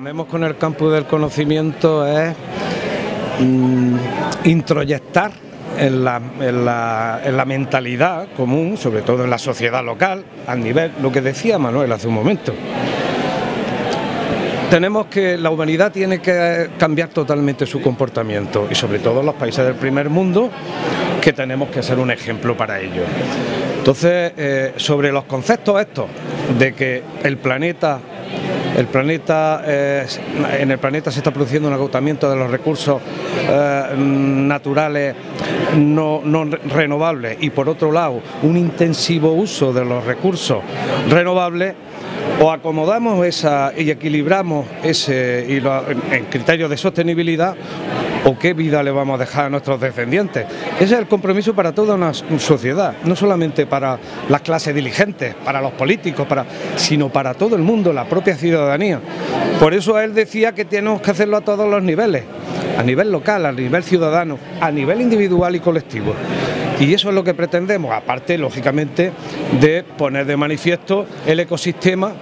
pretendemos con el campo del conocimiento es mm, introyectar en la, en, la, en la, mentalidad común, sobre todo en la sociedad local, a nivel, lo que decía Manuel hace un momento. Tenemos que, la humanidad tiene que cambiar totalmente su comportamiento y sobre todo los países del primer mundo, que tenemos que ser un ejemplo para ello. Entonces, eh, sobre los conceptos estos de que el planeta el planeta, eh, en el planeta se está produciendo un agotamiento de los recursos eh, naturales no, no, renovables. Y por otro lado un intensivo uso de los recursos renovables, o acomodamos esa y equilibramos ese y criterios de sostenibilidad o qué vida le vamos a dejar a nuestros descendientes. Ese es el compromiso para toda una sociedad, no solamente para las clases diligentes, para los políticos, sino para todo el mundo, la propia ciudadanía. Por eso él decía que tenemos que hacerlo a todos los niveles, a nivel local, a nivel ciudadano, a nivel individual y colectivo. Y eso es lo que pretendemos, aparte, lógicamente, de poner de manifiesto el ecosistema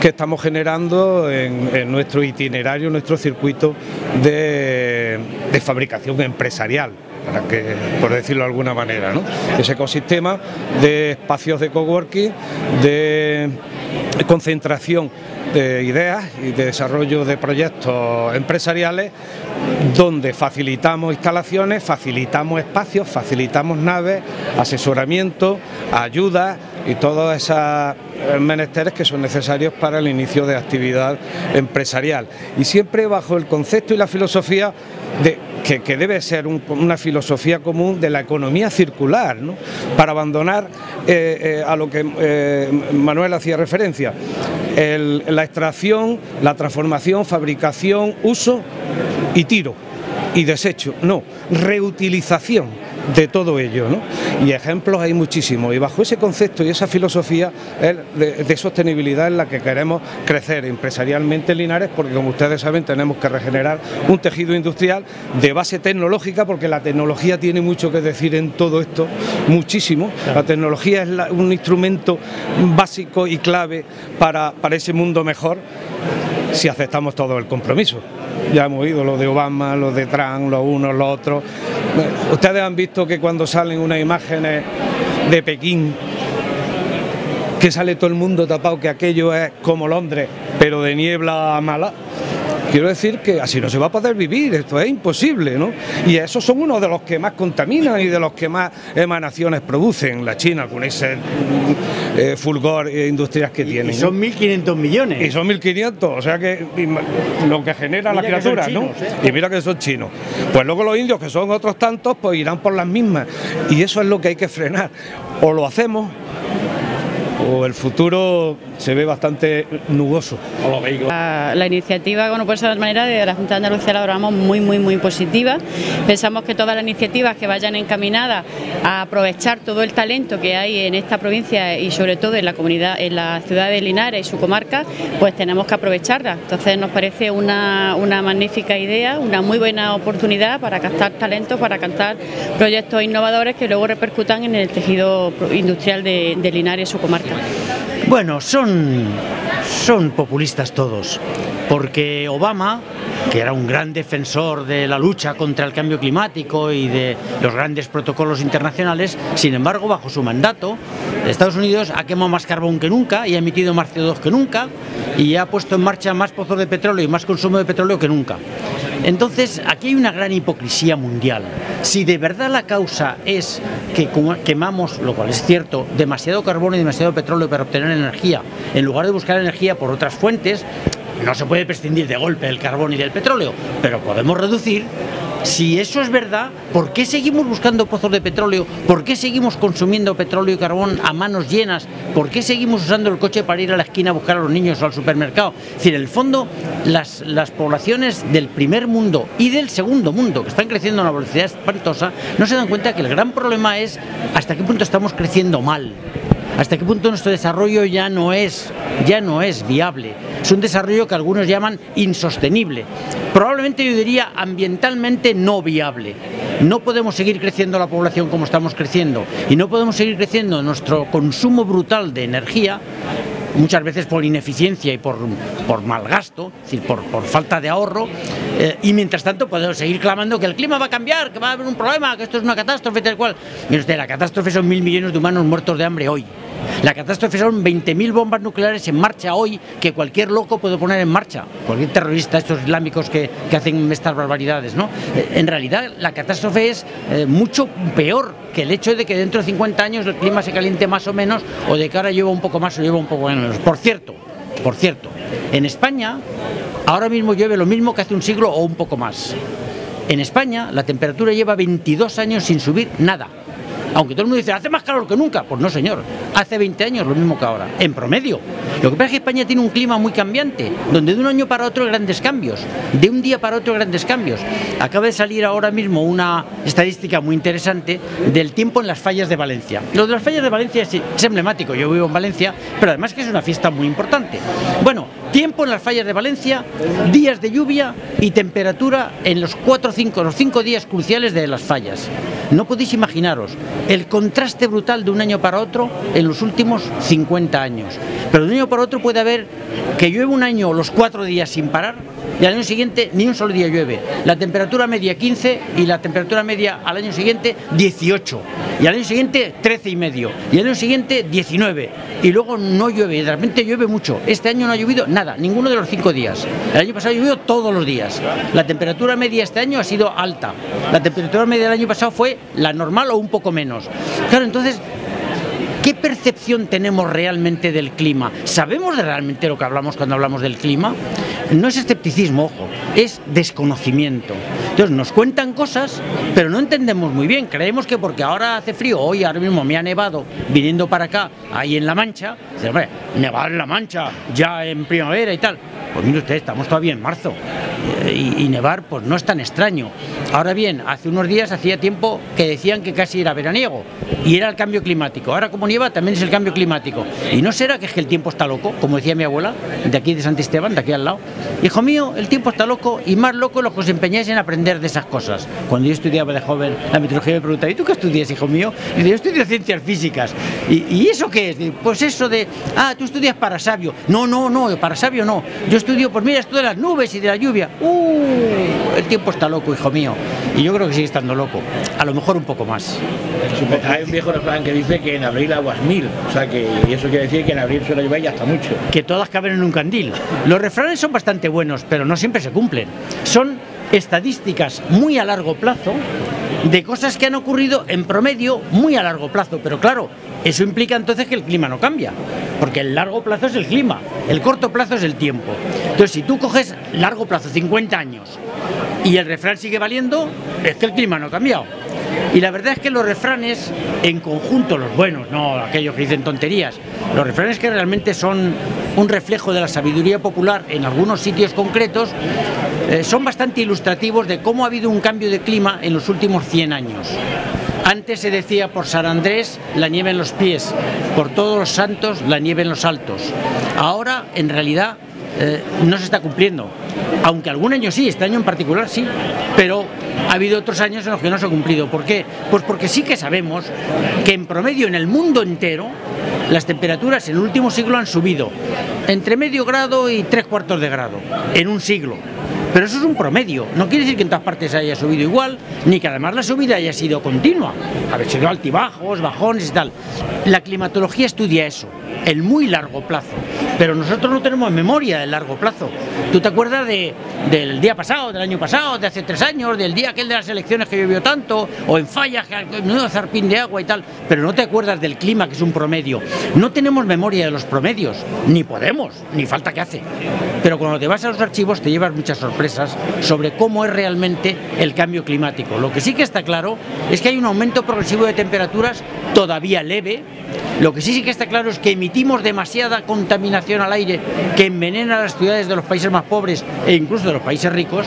que estamos generando en, nuestro itinerario, nuestro circuito de, de fabricación empresarial. Para que, por decirlo de alguna manera, ¿no? ese ecosistema de espacios de coworking, de concentración de ideas y de desarrollo de proyectos empresariales donde facilitamos instalaciones, facilitamos espacios, facilitamos naves, asesoramiento, ayuda y todos esos menesteres que son necesarios para el inicio de actividad empresarial. Y siempre bajo el concepto y la filosofía de que, debe ser un, una filosofía común de la economía circular, ¿no? para abandonar eh, eh, a lo que eh, Manuel hacía referencia, la extracción, la transformación, fabricación, uso y tiro y desecho, no, reutilización de todo ello. ¿no? Y ejemplos hay muchísimos. Y bajo ese concepto y esa filosofía de, de, sostenibilidad en la que queremos crecer empresarialmente en Linares, porque como ustedes saben tenemos que regenerar un tejido industrial de base tecnológica, porque la tecnología tiene mucho que decir en todo esto, muchísimo. La tecnología es la, un instrumento básico y clave para, para ese mundo mejor si aceptamos todo el compromiso. Ya hemos oído lo de Obama, lo de Trump, los unos, los otros. Ustedes han visto que cuando salen unas imágenes de Pekín, que sale todo el mundo tapado, que aquello es como Londres, pero de niebla mala. Quiero decir que así no se va a poder vivir, esto es imposible, ¿no? Y esos son uno de los que más contaminan y de los que más emanaciones producen, la China, con ese eh, fulgor industrial que tiene. Y son 1.500 millones. Y son 1.500, o sea que lo que genera la criatura, ¿no? ¿eh? Y mira que son chinos. Pues luego los indios, que son otros tantos, pues irán por las mismas. Y eso es lo que hay que frenar. O lo hacemos o el futuro se ve bastante nuboso. La, iniciativa, bueno, pues de manera de la Junta de Andalucía la valoramos muy, muy, muy positiva. Pensamos que todas las iniciativas que vayan encaminadas a aprovechar todo el talento que hay en esta provincia y sobre todo en la comunidad, en la ciudad de Linares y su comarca, pues tenemos que aprovecharlas. Entonces nos parece una, una magnífica idea, una muy buena oportunidad para captar talentos, para captar proyectos innovadores que luego repercutan en el tejido industrial de, de Linares y su comarca. Bueno, son, son populistas todos, porque Obama, que era un gran defensor de la lucha contra el cambio climático y de los grandes protocolos internacionales, sin embargo, bajo su mandato, Estados Unidos ha quemado más carbón que nunca y ha emitido más CO2 que nunca y ha puesto en marcha más pozos de petróleo y más consumo de petróleo que nunca. Entonces, aquí hay una gran hipocresía mundial. Si de verdad la causa es que quemamos, lo cual es cierto, demasiado carbón y demasiado petróleo para obtener energía, en lugar de buscar energía por otras fuentes, no se puede prescindir de golpe del carbón y del petróleo, pero podemos reducir si eso es verdad, ¿por qué seguimos buscando pozos de petróleo? ¿Por qué seguimos consumiendo petróleo y carbón a manos llenas? ¿Por qué seguimos usando el coche para ir a la esquina a buscar a los niños o al supermercado? Es decir, en el fondo, las, las poblaciones del primer mundo y del segundo mundo, que están creciendo a una velocidad espantosa, no se dan cuenta que el gran problema es hasta qué punto estamos creciendo mal hasta qué punto nuestro desarrollo ya no es ya no es viable. Es un desarrollo que algunos llaman insostenible. Probablemente yo diría ambientalmente no viable. No podemos seguir creciendo la población como estamos creciendo y no podemos seguir creciendo nuestro consumo brutal de energía muchas veces por ineficiencia y por, por mal gasto, es decir, por, por falta de ahorro, eh, y mientras tanto podemos seguir clamando que el clima va a cambiar, que va a haber un problema, que esto es una catástrofe, tal cual. Mire usted, la catástrofe son mil millones de humanos muertos de hambre hoy. La catástrofe son 20.000 bombas nucleares en marcha hoy que cualquier loco puede poner en marcha, cualquier terrorista, estos islámicos que, que hacen estas barbaridades. ¿no? Eh, En realidad la catástrofe es eh, mucho peor que el hecho de que dentro de 50 años el clima se caliente más o menos o de que ahora llueva un poco más o llueva un poco menos. Por cierto, por cierto, en España ahora mismo llueve lo mismo que hace un siglo o un poco más. En España la temperatura lleva 22 años sin subir nada. Aunque todo el mundo dice, hace más calor que nunca. Pues no, señor. Hace 20 años lo mismo que ahora, en promedio. Lo que pasa es que España tiene un clima muy cambiante, donde de un año para otro grandes cambios, de un día para otro grandes cambios. Acaba de salir ahora mismo una estadística muy interesante del tiempo en las fallas de Valencia. Lo de las fallas de Valencia es, es emblemático, yo vivo en Valencia, pero además que es una fiesta muy importante. Bueno, tiempo en las fallas de Valencia, días de lluvia y temperatura en los cuatro o cinco, los cinco días cruciales de las fallas. No podéis imaginaros el contraste brutal de un año para otro en los últimos 50 años. Pero de un año para otro puede haber que llueve un año los cuatro días sin parar y al año siguiente ni un solo día llueve. La temperatura media 15 y la temperatura media al año siguiente 18. Y al año siguiente 13 y medio. Y al año siguiente 19. Y luego no llueve y de repente llueve mucho. Este año no ha llovido nada, ninguno de los cinco días. El año pasado ha llovido todos los días. La temperatura media este año ha sido alta. La temperatura media del año pasado fue la normal o un poco menos. Claro, entonces ¿Qué percepción tenemos realmente del clima? ¿Sabemos realmente lo que hablamos cuando hablamos del clima? No es escepticismo, ojo, es desconocimiento. Entonces nos cuentan cosas, pero no entendemos muy bien. Creemos que porque ahora hace frío, hoy ahora mismo me ha nevado viniendo para acá, ahí en La Mancha, dice, hombre, en La Mancha, ya en primavera y tal. Pues mire usted, estamos todavía en marzo eh, y, y nevar pues no es tan extraño. Ahora bien, hace unos días hacía tiempo que decían que casi era veraniego y era el cambio climático. Ahora como nieva también es el cambio climático. Y no será que es que el tiempo está loco, como decía mi abuela, de aquí de Santisteban, de aquí al lado. Hijo mío, el tiempo está loco y más loco los que os empeñáis en aprender de esas cosas. Cuando yo estudiaba de joven la meteorología me preguntaba, ¿y tú qué estudias, hijo mío? Y yo estudio ciencias físicas. ¿Y, y eso qué es? Pues eso de, ah, tú estudias para sabio. No, no, no, para sabio no. Yo estudio, pues mira, esto de las nubes y de la lluvia. Uh, el tiempo está loco, hijo mío. Y yo creo que sigue estando loco. A lo mejor un poco más. Hay un viejo refrán que dice que en abril aguas mil, o sea que y eso quiere decir que en abril suele llover y hasta mucho. que todas caben en un candil. Los refranes son bastante buenos, pero no siempre se cumplen. Son estadísticas muy a largo plazo de cosas que han ocurrido en promedio muy a largo plazo, pero claro, eso implica entonces que el clima no cambia, porque el largo plazo es el clima, el corto plazo es el tiempo. Entonces, si tú coges largo plazo, 50 años, y el refrán sigue valiendo, es que el clima no ha cambiado. Y la verdad es que los refranes, en conjunto, los buenos, no aquellos que dicen tonterías, los refranes que realmente son un reflejo de la sabiduría popular en algunos sitios concretos, eh, son bastante ilustrativos de cómo ha habido un cambio de clima en los últimos 100 años. Antes se decía por San Andrés la nieve en los pies, por todos los santos la nieve en los altos. Ahora, en realidad, eh, no se está cumpliendo. Aunque algún año sí, este año en particular sí, pero ha habido otros años en los que no se ha cumplido. ¿Por qué? Pues porque sí que sabemos que en promedio en el mundo entero las temperaturas en el último siglo han subido entre medio grado y tres cuartos de grado en un siglo. Pero eso es un promedio, no quiere decir que en todas partes haya subido igual, ni que además la subida haya sido continua, haber sido altibajos, bajones y tal. La climatología estudia eso, el muy largo plazo, pero nosotros no tenemos memoria del largo plazo. ¿Tú te acuerdas de, del día pasado, del año pasado, de hace tres años, del día aquel de las elecciones que llovió tanto, o en fallas, que menudo zarpín de agua y tal, pero no te acuerdas del clima, que es un promedio. No tenemos memoria de los promedios, ni podemos, ni falta que hace. Pero cuando te vas a los archivos te llevas muchas sorpresas sobre cómo es realmente el cambio climático. Lo que sí que está claro es que hay un aumento progresivo de temperaturas todavía leve. Lo que sí, sí que está claro es que emitimos demasiada contaminación al aire que envenena las ciudades de los países más pobres e incluso de los países ricos.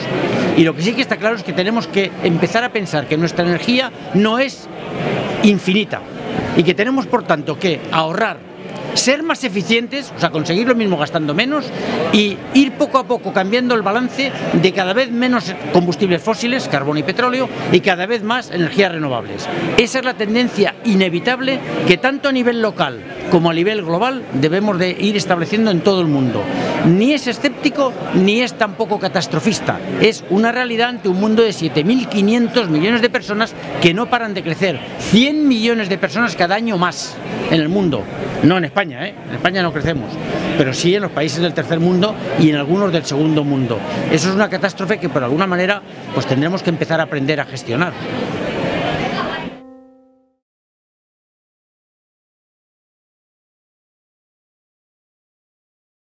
Y lo que sí que está claro es que tenemos que empezar a pensar que nuestra energía no es infinita y que tenemos por tanto que ahorrar ser más eficientes, o sea, conseguir lo mismo gastando menos y ir poco a poco cambiando el balance de cada vez menos combustibles fósiles, carbón y petróleo, y cada vez más energías renovables. Esa es la tendencia inevitable que tanto a nivel local como a nivel global debemos de ir estableciendo en todo el mundo. Ni es escéptico ni es tampoco catastrofista. Es una realidad ante un mundo de 7.500 millones de personas que no paran de crecer. 100 millones de personas cada año más en el mundo. No en España, ¿eh? en España no crecemos, pero sí en los países del tercer mundo y en algunos del segundo mundo. Eso es una catástrofe que por alguna manera pues tendremos que empezar a aprender a gestionar.